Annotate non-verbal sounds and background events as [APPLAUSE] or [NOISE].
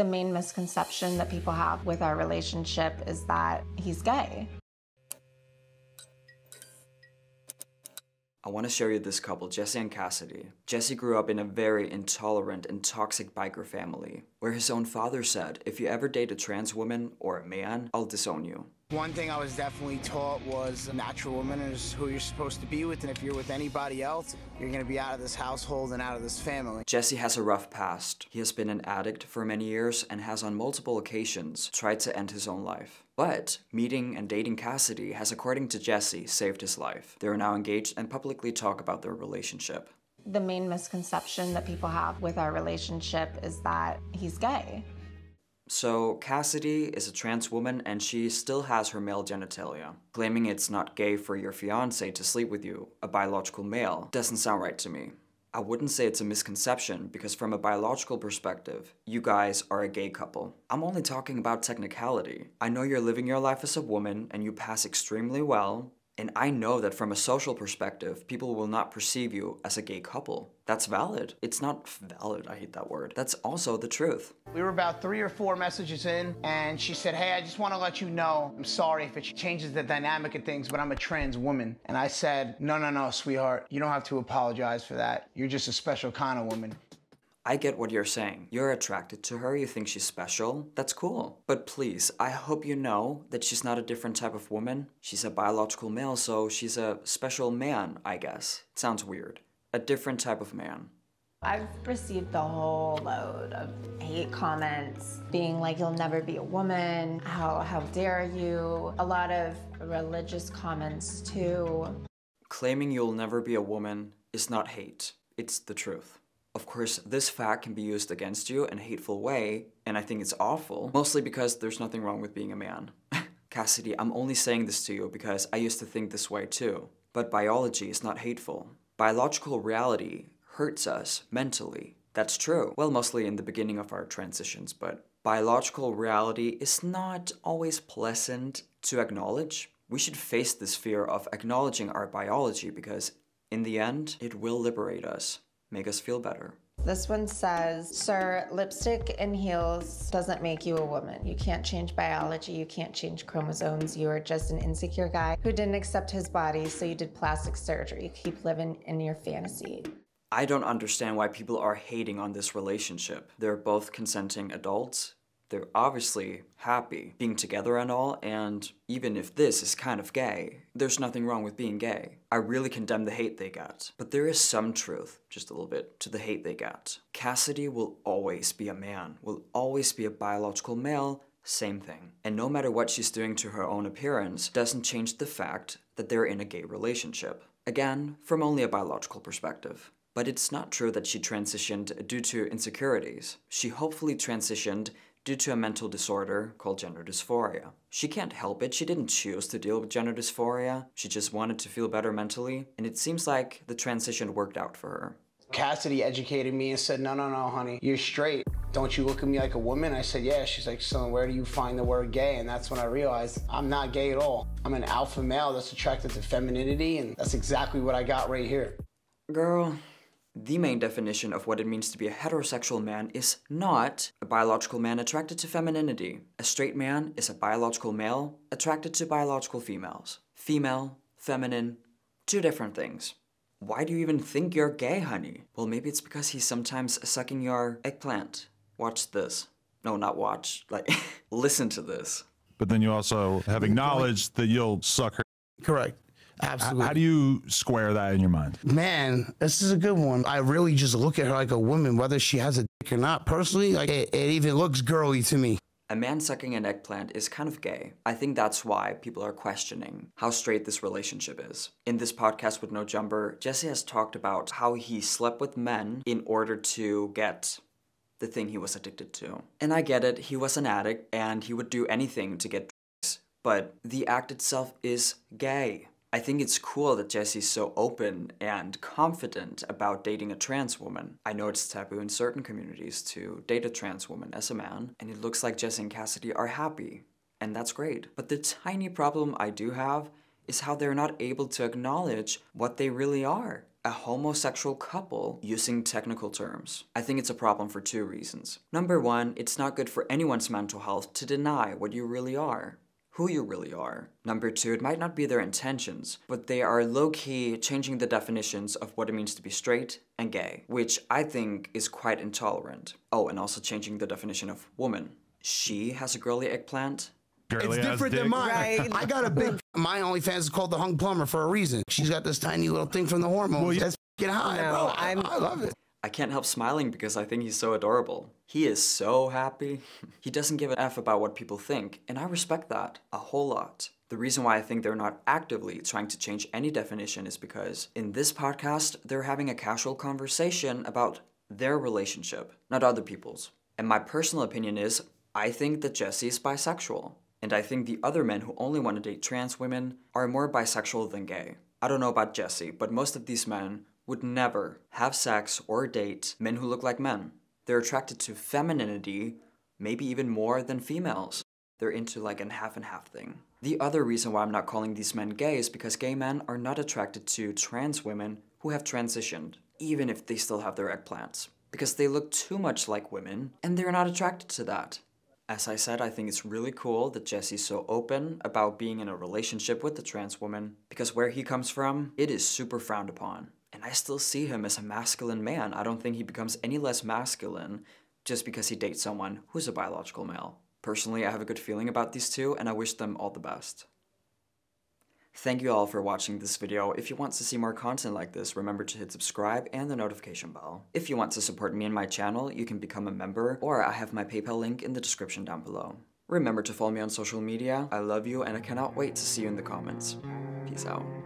The main misconception that people have with our relationship is that he's gay. I want to show you this couple, Jesse and Cassidy. Jesse grew up in a very intolerant and toxic biker family, where his own father said, if you ever date a trans woman or a man, I'll disown you. One thing I was definitely taught was a natural woman is who you're supposed to be with, and if you're with anybody else, you're gonna be out of this household and out of this family. Jesse has a rough past. He has been an addict for many years and has on multiple occasions tried to end his own life. But meeting and dating Cassidy has, according to Jesse, saved his life. They are now engaged and publicly talk about their relationship. The main misconception that people have with our relationship is that he's gay. So, Cassidy is a trans woman and she still has her male genitalia. Claiming it's not gay for your fiance to sleep with you, a biological male, doesn't sound right to me. I wouldn't say it's a misconception because from a biological perspective, you guys are a gay couple. I'm only talking about technicality. I know you're living your life as a woman and you pass extremely well, and I know that from a social perspective, people will not perceive you as a gay couple. That's valid. It's not valid, I hate that word. That's also the truth. We were about three or four messages in, and she said, Hey, I just want to let you know, I'm sorry if it changes the dynamic of things, but I'm a trans woman. And I said, No, no, no, sweetheart, you don't have to apologize for that. You're just a special kind of woman. I get what you're saying. You're attracted to her, you think she's special. That's cool. But please, I hope you know that she's not a different type of woman. She's a biological male, so she's a special man, I guess. It sounds weird. A different type of man. I've received the whole load of hate comments, being like, you'll never be a woman, how, how dare you, a lot of religious comments too. Claiming you'll never be a woman is not hate, it's the truth. Of course, this fact can be used against you in a hateful way, and I think it's awful, mostly because there's nothing wrong with being a man. [LAUGHS] Cassidy, I'm only saying this to you because I used to think this way too. But biology is not hateful. Biological reality hurts us mentally. That's true. Well, mostly in the beginning of our transitions, but biological reality is not always pleasant to acknowledge. We should face this fear of acknowledging our biology because, in the end, it will liberate us make us feel better. This one says, Sir, lipstick and heels doesn't make you a woman. You can't change biology, you can't change chromosomes. You are just an insecure guy who didn't accept his body, so you did plastic surgery. keep living in your fantasy. I don't understand why people are hating on this relationship. They're both consenting adults they're obviously happy being together and all, and even if this is kind of gay, there's nothing wrong with being gay. I really condemn the hate they got. But there is some truth, just a little bit, to the hate they got. Cassidy will always be a man, will always be a biological male, same thing. And no matter what she's doing to her own appearance, doesn't change the fact that they're in a gay relationship. Again, from only a biological perspective. But it's not true that she transitioned due to insecurities. She hopefully transitioned due to a mental disorder called gender dysphoria. She can't help it, she didn't choose to deal with gender dysphoria, she just wanted to feel better mentally, and it seems like the transition worked out for her. Cassidy educated me and said, no, no, no, honey, you're straight. Don't you look at me like a woman? I said, yeah. She's like, so where do you find the word gay? And that's when I realized I'm not gay at all. I'm an alpha male that's attracted to femininity, and that's exactly what I got right here. Girl, the main definition of what it means to be a heterosexual man is not a biological man attracted to femininity. A straight man is a biological male attracted to biological females. Female, feminine, two different things. Why do you even think you're gay, honey? Well, maybe it's because he's sometimes sucking your eggplant. Watch this. No, not watch. Like, [LAUGHS] listen to this. But then you also have acknowledged that you'll suck her. Correct. Absolutely. How do you square that in your mind? Man, this is a good one. I really just look at her like a woman, whether she has a dick or not. Personally, like it, it even looks girly to me. A man sucking an eggplant is kind of gay. I think that's why people are questioning how straight this relationship is. In this podcast with No Jumper, Jesse has talked about how he slept with men in order to get the thing he was addicted to. And I get it, he was an addict and he would do anything to get drugs, but the act itself is gay. I think it's cool that Jesse's so open and confident about dating a trans woman. I know it's taboo in certain communities to date a trans woman as a man, and it looks like Jesse and Cassidy are happy, and that's great. But the tiny problem I do have is how they're not able to acknowledge what they really are a homosexual couple using technical terms. I think it's a problem for two reasons. Number one, it's not good for anyone's mental health to deny what you really are. Who you really are. Number two, it might not be their intentions, but they are low key changing the definitions of what it means to be straight and gay, which I think is quite intolerant. Oh, and also changing the definition of woman. She has a girly eggplant, Girly it's different dick. than mine. Right. I got a big. [LAUGHS] My OnlyFans is called the Hung Plumber for a reason. She's got this tiny little thing from the hormones. Well, you- That's get high, No, bro. I'm- I love it. I can't help smiling because I think he's so adorable. He is so happy. [LAUGHS] he doesn't give an F about what people think, and I respect that a whole lot. The reason why I think they're not actively trying to change any definition is because in this podcast, they're having a casual conversation about their relationship, not other people's. And my personal opinion is I think that Jesse is bisexual. And I think the other men who only want to date trans women are more bisexual than gay. I don't know about Jesse, but most of these men would never have sex or date men who look like men. They're attracted to femininity, maybe even more than females. They're into like an half and half thing. The other reason why I'm not calling these men gay is because gay men are not attracted to trans women who have transitioned, even if they still have their eggplants. Because they look too much like women, and they're not attracted to that. As I said, I think it's really cool that Jesse's so open about being in a relationship with a trans woman, because where he comes from, it is super frowned upon. And I still see him as a masculine man. I don't think he becomes any less masculine just because he dates someone who's a biological male. Personally, I have a good feeling about these two, and I wish them all the best. Thank you all for watching this video. If you want to see more content like this, remember to hit subscribe and the notification bell. If you want to support me and my channel, you can become a member, or I have my PayPal link in the description down below. Remember to follow me on social media. I love you, and I cannot wait to see you in the comments. Peace out.